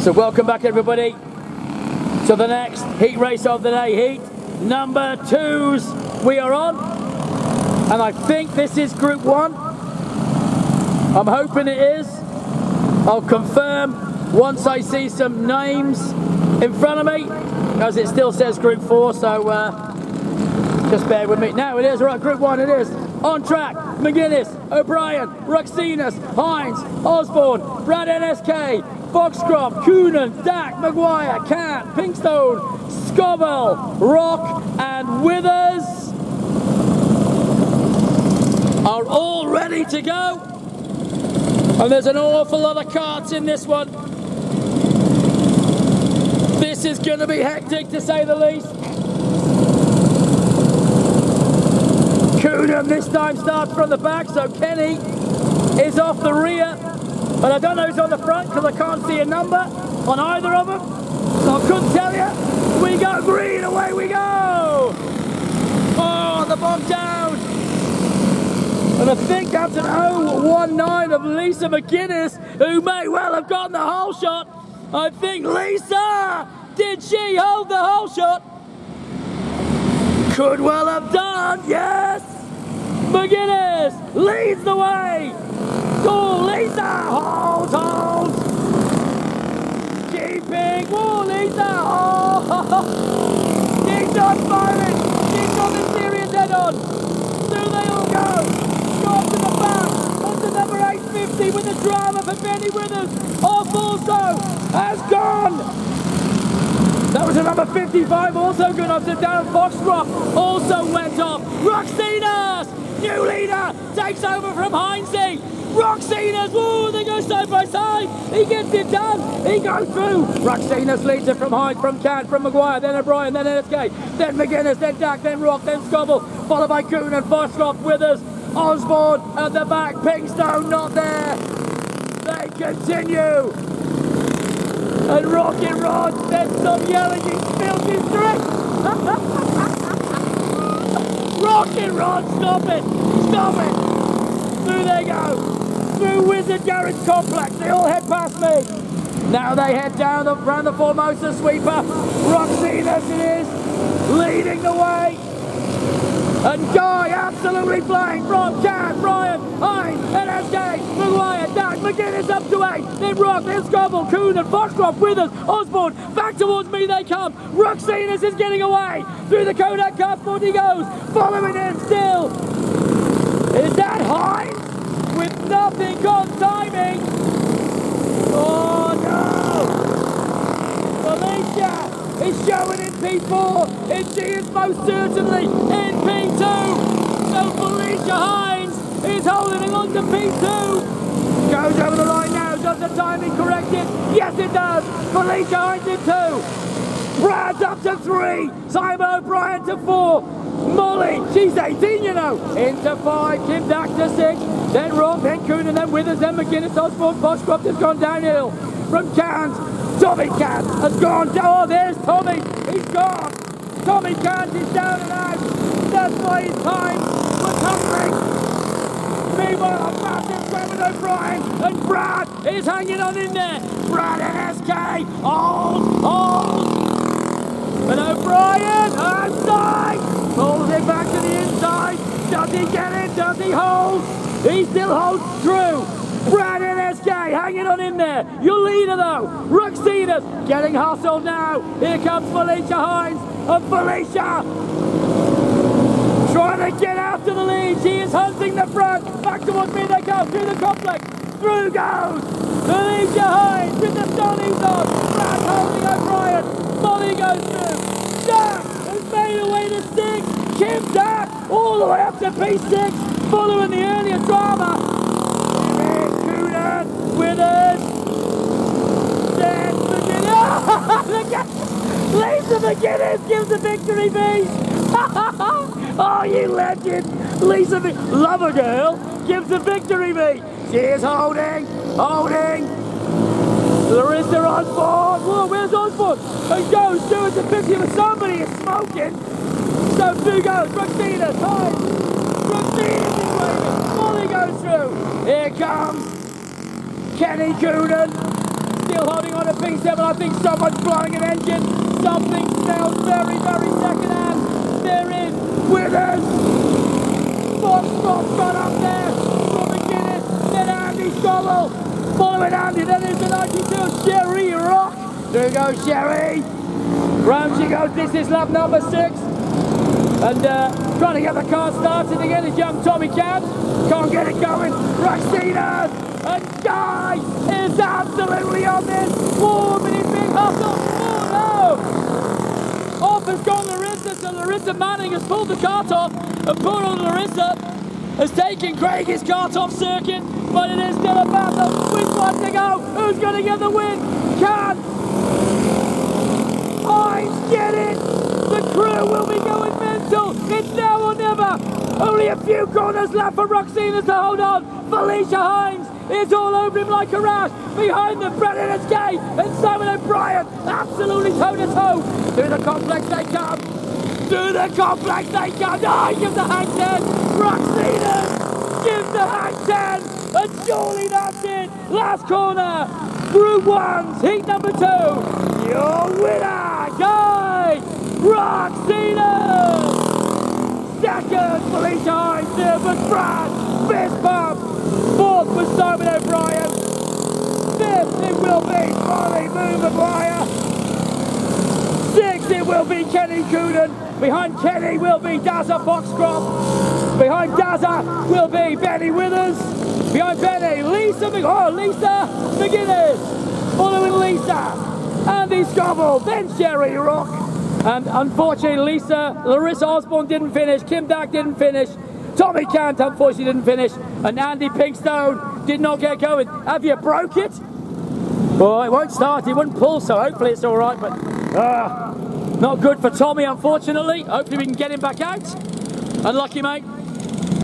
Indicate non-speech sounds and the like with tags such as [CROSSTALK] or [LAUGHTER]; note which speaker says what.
Speaker 1: So welcome back everybody to the next heat race of the day. Heat number twos we are on. And I think this is group one. I'm hoping it is. I'll confirm once I see some names in front of me, as it still says group four, so uh, just bear with me. Now it is, right, group one it is. On track, McGuinness, O'Brien, Ruxinas, Hines, Osborne, Brad NSK, Foxcroft, Coonan, Dak, Maguire, Cat, Pinkstone, Scoville, Rock and Withers are all ready to go. And there's an awful lot of carts in this one. This is going to be hectic to say the least. Coonan this time starts from the back, so Kenny is off the rear. But I don't know who's on the front because I can't see a number on either of them. So I couldn't tell you. We go green, away we go! Oh, the bomb down! And I think that's an 019 of Lisa McGuinness, who may well have gotten the whole shot. I think Lisa, did she hold the whole shot? Could well have done, yes! McGuinness leads the way! Go Lisa, hold, hold! Keeping, whoa Lisa, She's not firing! Got the serious head on! Do they all go? Go up to the back, onto number 850 with the drama for Benny Withers! Off also, has gone! That was a number 55, also good up to down. Foxcroft also went off. Roxinas, new leader, takes over from Hines. Roxinas, woo, they go side by side. He gets it done. He goes through. Roxinas leads it from Hines, from Can, from Maguire, then O'Brien, then NSK, then McGuinness, then Dak, then Rock, then Scoville, followed by Coonan Foxcroft Withers. Osborne at the back, Pinkstone not there. They continue. And Rocket Rod said stop yelling, he spilled his drink. [LAUGHS] Rocket Rod, stop it, stop it. Through they go, through Wizard Garage Complex, they all head past me. Now they head down the, around the Formosa sweeper. Roxy, as it is, leading the way. And Guy absolutely flying from Can, Brian, Hines, NSK, Maguire, Dak, McGuinness up to eight, then Rock, then Scoville, Coon and Foxcroft with us, Osborne, back towards me they come, Roxinas is getting away, through the Kodak car, 40 goes, following in still. Is that Hines? With nothing on timing. Oh no! Felicia! Showing in P4 and she is most certainly in P2 so Felicia Hines is holding on to P2 goes over the line now. Does the timing correct it? Yes it does. Felicia Hines in two. Brad's up to three. Simon O'Brien to four. Molly, she's 18 you know, into five, Kim Dak to six, then Rock, then Coonan, then Withers, then McGuinness, Osborne, Foxcroft has gone downhill. From Cairns Tommy Cant has gone down. Oh, there's Tommy. He's gone. Tommy Cant is down and out. That's why his time recovering. Meanwhile, a massive Kevin O'Brien and Brad is hanging on in there. Brad NSK. Hold, hold. And O'Brien outside. Pulls it back to the inside. Does he get it? Does he hold? He still holds true. Brad NSK hanging on in there. Your leader though, Ruxinas getting hustled now. Here comes Felicia Hines and Felicia trying to get out to the lead. She is hunting the front. Back towards me they go through the complex. Through goes Felicia Hines with the stollies on. Brad holding O'Brien. Molly goes through. Jack has made away to six. Kim Jack all the way up to P6 following the earlier drama winners! Dan McGuinness! Lisa McGuinness gives the victory beat! oh, you legend! Lisa Mc... Lover Girl gives the victory beat! She is holding, holding! Larissa Osborne! Whoa, where's Osborne? And goes, doing the 50 with somebody is smoking! So two goes, Roxina, time! Is waving! Molly goes through! Here comes Kenny Coonan still holding on to P7. I think someone's blowing an engine. Something smells very, very second hand. They're in. Winners. Foxtrot's got up there. Robin Guinness. Then Andy Scoville. Following Andy. Then there's the 92 Sherry Rock. There goes Sherry. She goes. This is lap number six. And uh, trying to get the car started again is young Tommy Cant. Can't get it going. Rashida and Guy is absolutely on this. Four minute big hustle. Oh no! Off has gone Larissa, so Larissa Manning has pulled the cart off. And poor old Larissa has taken Craig's cart off circuit, but it is still a battle. With one to go, who's going to get the win? Can Hines get it? The crew will be going mental. It's now or never. Only a few corners left for Roxina to hold on. Felicia Hines is all over him like a rash. Behind them, Brennan and Gay and Simon O'Brien. Absolutely toe to toe. To the complex they come. To the complex they come. No, he gives the hang 10. Roxina gives the hang 10. And surely that's it. Last corner. Group ones, heat number two. Your winner, Guy Roxina. Hines. Third was Brad. Fist bump. Fourth was Simon O'Brien. Fifth, it will be Molly Boom Maguire. Sixth, it will be Kenny Coonan. Behind Kenny will be Dazza Foxcroft. Behind Dazza will be Benny Withers. Behind Benny, Lisa Mc oh, Lisa McGuinness. Following Lisa, Andy Scoville, then Sherry Rock. And unfortunately, Lisa, Larissa Osborne didn't finish. Kim Dack didn't finish. Tommy Cant unfortunately didn't finish. And Andy Pinkstone did not get going. Have you broke it? Well, it won't start. It wouldn't pull, so hopefully it's all right. But uh, not good for Tommy, unfortunately. Hopefully we can get him back out. Unlucky, mate.